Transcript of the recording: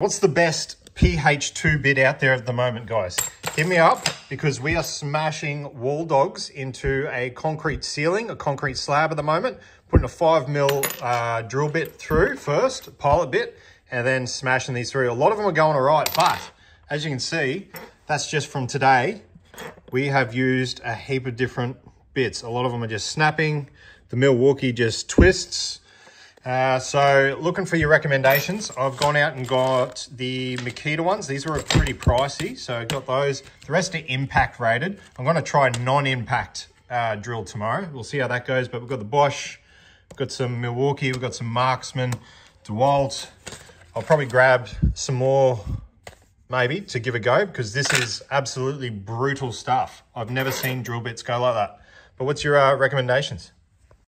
What's the best PH2 bit out there at the moment, guys? Hit me up because we are smashing Wal-Dogs into a concrete ceiling, a concrete slab at the moment, putting a five mil uh, drill bit through first, pilot bit, and then smashing these through. A lot of them are going all right, but as you can see, that's just from today. We have used a heap of different bits. A lot of them are just snapping. The Milwaukee just twists. Uh, so looking for your recommendations, I've gone out and got the Makita ones. These were pretty pricey, so I got those. The rest are impact rated. I'm going to try non-impact uh, drill tomorrow. We'll see how that goes, but we've got the Bosch, we've got some Milwaukee, we've got some Marksman, DeWalt. I'll probably grab some more maybe to give a go because this is absolutely brutal stuff. I've never seen drill bits go like that. But what's your uh, recommendations?